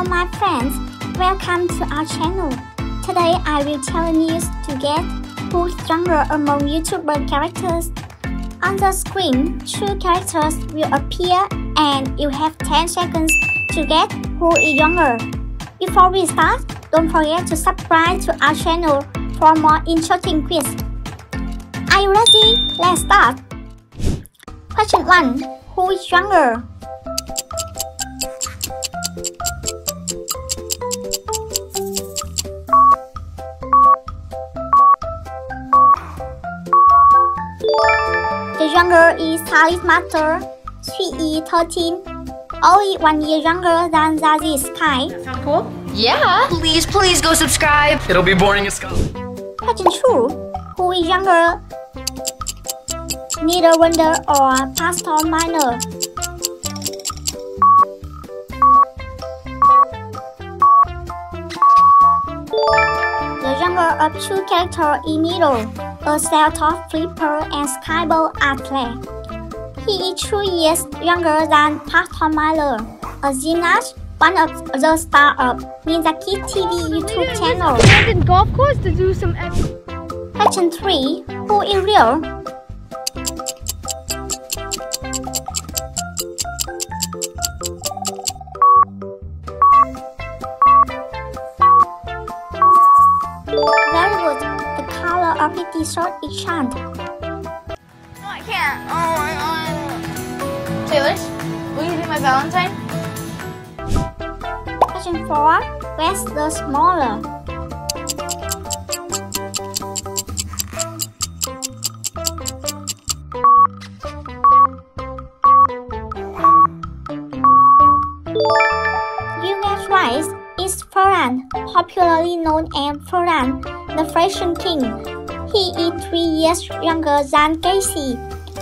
Hello my friends, welcome to our channel. Today I will tell you to get who's younger among YouTuber characters. On the screen, two characters will appear and you have 10 seconds to get who is younger. Before we start, don't forget to subscribe to our channel for more interesting quiz. Are you ready? Let's start. Question 1. Who is younger? Younger is Salish Matter. She is 13, only one year younger than Zazie Sky. Sound cool? Yeah. Please, please go subscribe. It'll be boring as skull. Question 2. Who is younger? Nidal Wonder or Pastor Minor. The younger of two characters in middle, a self-taught flipper and skyball athlete. He is two years younger than Pastor Miller, a gymnast, one of the stars of Miyazaki TV YouTube channel. golf course to do some Question 3. Who is real? Of the t-shirt chant. No, I can't. Oh my god. Taylor, will you be my Valentine? Question 4. Where's the smaller? You guess right. It's Ferran, popularly known as Ferran, the fashion king. He is three years younger than Kaycee,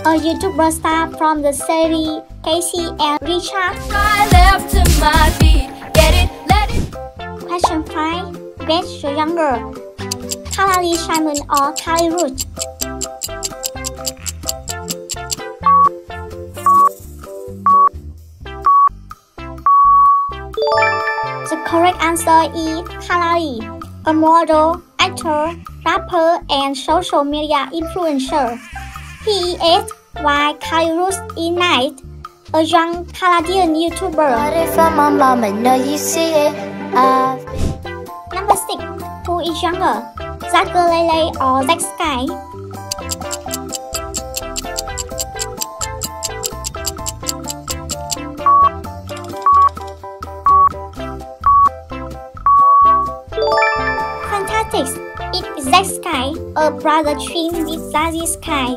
a YouTuber star from the series Kaycee and Rachel. I left to my feet. Get it, let it. Question 5. Guess the younger. Carly Simon or Carly Root? The correct answer is Carly, a model, actor, rapper, and social media influencer. He is why Carly Root is a young Canadian YouTuber. Number 6. Who is younger? Zack Lele or Jack Skye? Fantastic! It is Jack Skye, a brother twin with Zazie Sky.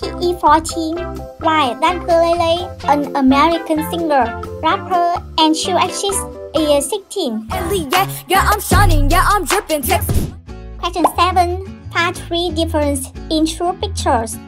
He is 14, while Zack Lele, an American singer, rapper, and show actress, is 16. Yeah, yeah, I'm shining. Yeah, I'm dripping. Question 7. Part 3 difference in true pictures.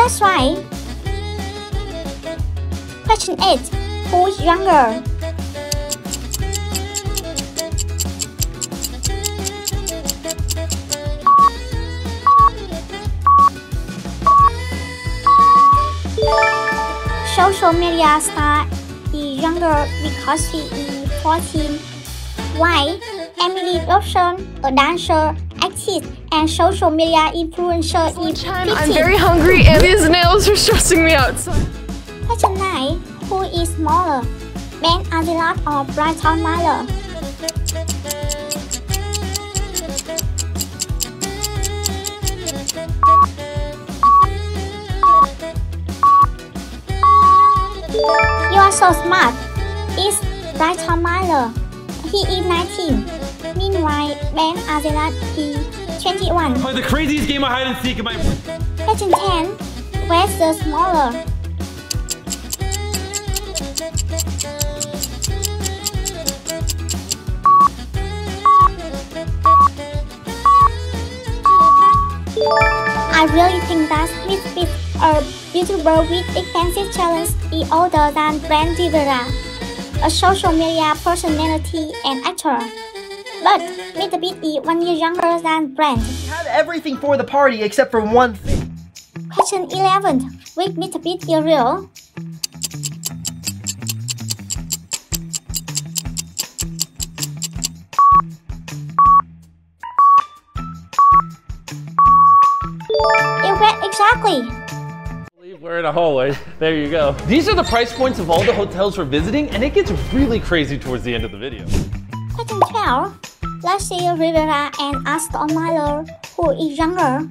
That's right, Question 8. Who's younger? Social media star is younger because she is 14. Why? Emily Robson, a dancer, actress, and social media influencer 15. I'm very hungry and these nails are stressing me out. So Question 9. Who is smaller? Ben Azelart or Bryton Myler? You are so smart. It's Bryton Myler. He is 19. Meanwhile, Ben Azelart is 21. Play the craziest game of hide and seek in my. Question 10. Where's the smaller? I really think that Mr. a YouTuber with expensive talents is older than Brent Rivera, a social media personality and actor. But Mr. Beast is one year younger than Brent. have everything for the party except for one thing. Question 11. Which Mr. Beast is real? You read exactly. We're in a hallway. There you go. These are the price points of all the hotels we're visiting, and it gets really crazy towards the end of the video. Question 12. Lexi Rivera and Ashton Myler, who is younger.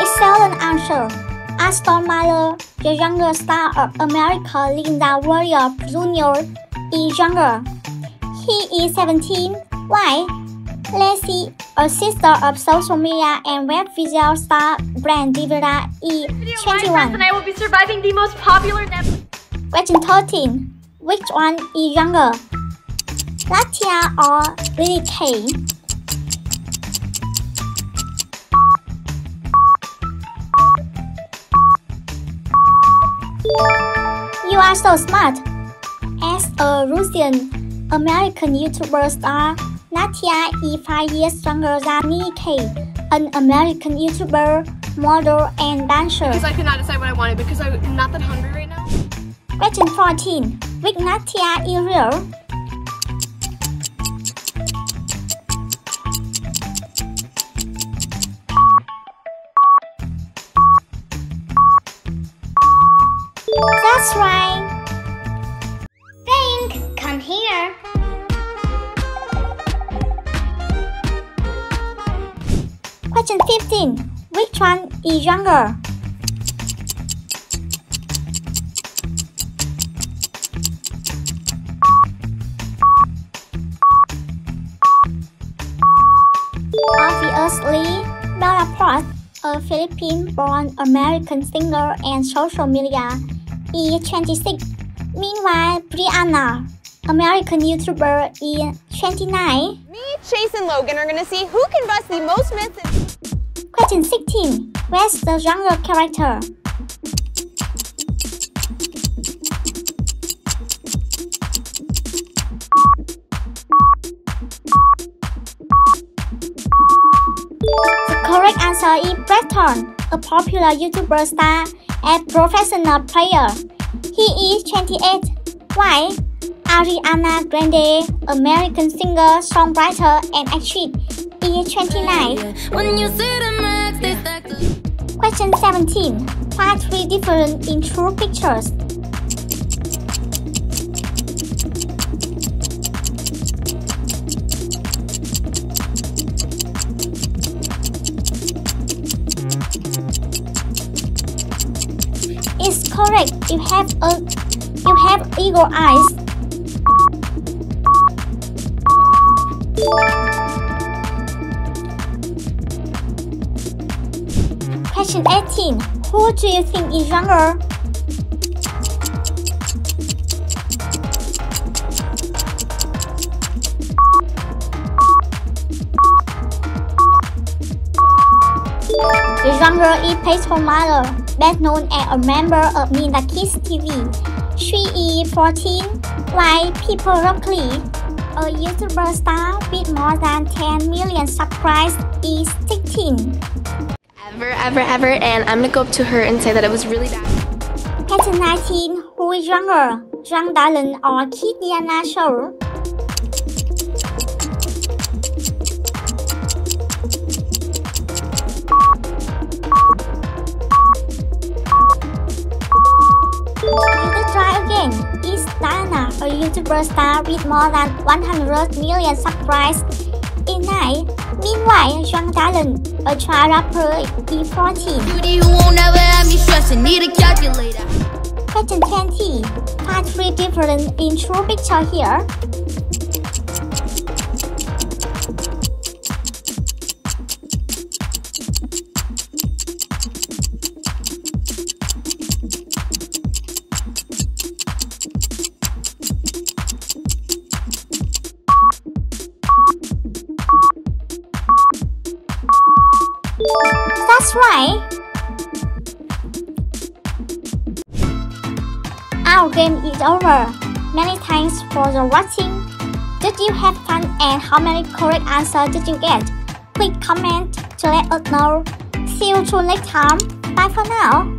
Excellent answer. Ashton Myler, the younger star of American Ninja Warrior Jr., is younger. He is 17. Why? Lacey, a sister of social media and web visual star Brent Rivera, is 21. and I will be surviving the most popular Netflix. Question 13. Which one is younger? Nastya or Lily Kay? You are so smart. As a Russian American YouTuber star, Nastya is 5 years younger than Kay, an American YouTuber, model, and dancer. Because I could not decide what I wanted because I'm not that hungry right now. Question 14. Which Nastya is real? That's right. Question 15. Which one is younger? Obviously, Bella Poarch, a Philippine-born American singer and social media, is 26. Meanwhile, Brianna, American YouTuber, is 29. Me, Chase, and Logan are gonna see who can bust the most myths. Question 16. Where's the younger character? The correct answer is Breton, a popular YouTuber star and professional player. He is 28. Why? Ariana Grande, American singer, songwriter, and actress, is 29. When you see the max, they stack up. Question 17. Find three different in true pictures. It's correct. You have a you have eagle eyes. Question 18. Who do you think is younger? The younger is Petal Mother, best known as a member of Ninja Kidz TV. She is 14, while People Rockley, a YouTuber star with more than 10 million subscribers, is 16. Ever, ever, ever, and I'm gonna go up to her and say that it was really bad. Question 19. Who is younger? Zhang Dalen or Kid Show? A YouTuber star with more than 100 million subscribers? In 9. Meanwhile, Zhang Dalen, a child rapper, is 14. Beauty who won't ever have me stressing. Need a calculator. Question 20. Find three different in true picture here. Bye! Our game is over. Many thanks for the watching. Did you have fun and how many correct answers did you get? Please comment to let us know. See you till next time. Bye for now.